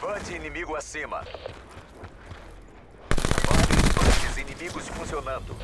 Levante inimigo acima. Vários inimigos funcionando.